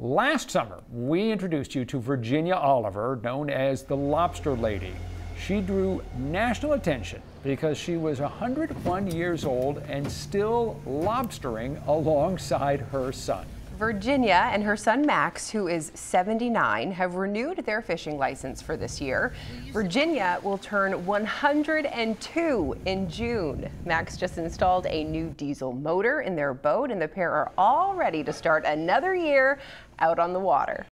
Last summer, we introduced you to Virginia Oliver, known as the Lobster Lady. She drew national attention because she was 101 years old and still lobstering alongside her son. Virginia and her son Max, who is 79, have renewed their fishing license for this year. Virginia will turn 102 in June. Max just installed a new diesel motor in their boat, and the pair are all ready to start another year out on the water.